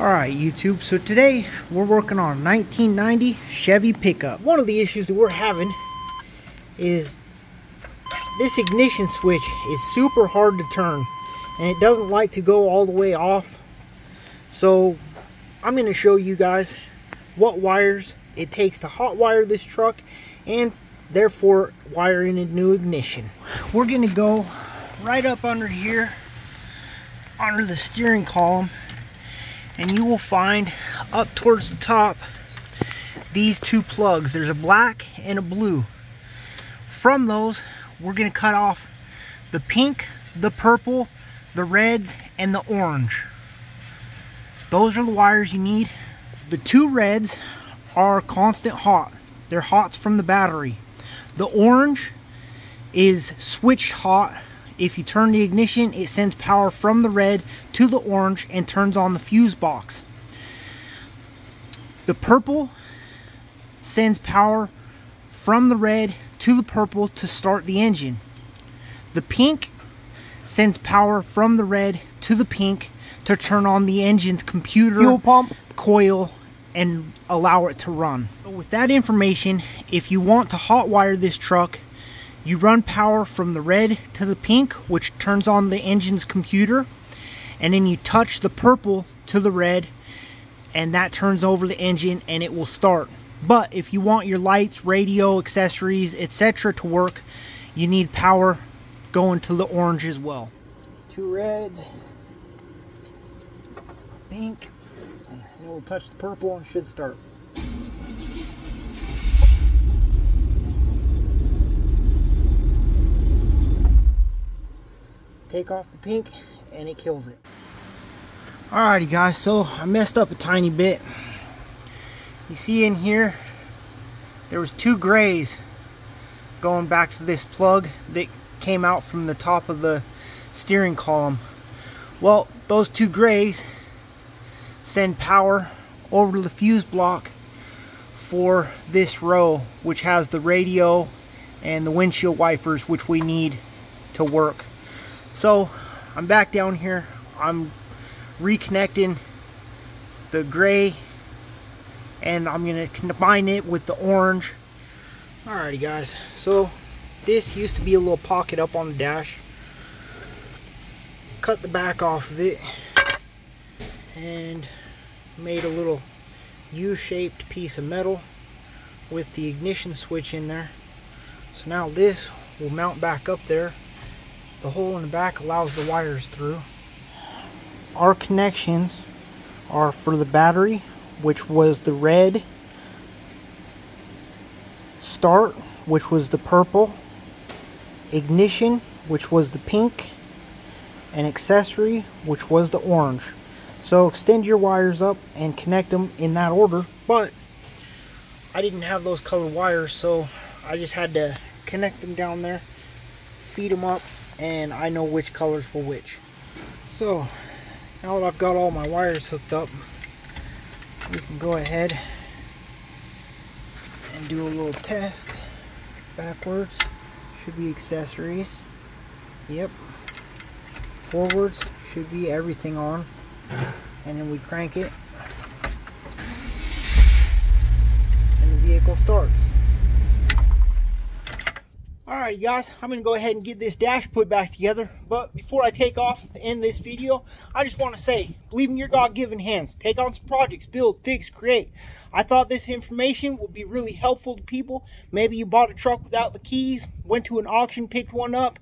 Alright YouTube, so today we're working on a 1990 Chevy pickup. One of the issues that we're having is this ignition switch is super hard to turn and it doesn't like to go all the way off. So I'm going to show you guys what wires it takes to hot wire this truck and therefore wiring a new ignition. We're going to go right up under here under the steering column and you will find up towards the top these two plugs. There's a black and a blue. From those, we're going to cut off the pink, the purple, the reds, and the orange. Those are the wires you need. The two reds are constant hot. They're hots from the battery. The orange is switched hot if you turn the ignition, it sends power from the red to the orange and turns on the fuse box. The purple sends power from the red to the purple to start the engine. The pink sends power from the red to the pink to turn on the engine's computer, fuel pump, coil, and allow it to run. with that information, if you want to hotwire this truck, you run power from the red to the pink, which turns on the engine's computer, and then you touch the purple to the red, and that turns over the engine and it will start. But if you want your lights, radio, accessories, etc. to work, you need power going to the orange as well. Two reds, pink, and we'll touch the purple and should start. Take off the pink and it kills it. Alrighty guys, so I messed up a tiny bit. You see in here, there was two grays going back to this plug that came out from the top of the steering column. Well, those two grays send power over to the fuse block for this row, which has the radio and the windshield wipers, which we need to work. So I'm back down here. I'm reconnecting the gray and I'm gonna combine it with the orange. Alrighty guys, so this used to be a little pocket up on the dash. Cut the back off of it and made a little U-shaped piece of metal with the ignition switch in there. So now this will mount back up there the hole in the back allows the wires through. Our connections are for the battery, which was the red, start, which was the purple, ignition, which was the pink, and accessory, which was the orange. So extend your wires up and connect them in that order, but I didn't have those color wires, so I just had to connect them down there, feed them up, and I know which colors for which. So now that I've got all my wires hooked up, we can go ahead and do a little test. Backwards should be accessories. Yep. Forwards should be everything on. And then we crank it. And the vehicle starts. Alright guys, I'm to go ahead and get this dash put back together. But before I take off and end this video, I just want to say, believe in your God-given hands. Take on some projects, build, fix, create. I thought this information would be really helpful to people. Maybe you bought a truck without the keys, went to an auction, picked one up.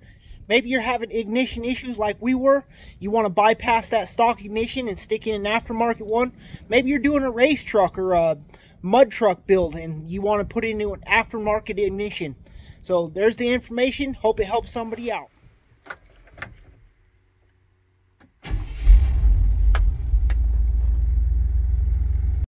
Maybe you're having ignition issues like we were. You want to bypass that stock ignition and stick in an aftermarket one. Maybe you're doing a race truck or a mud truck build and you want to put into an aftermarket ignition. So there's the information. Hope it helps somebody out.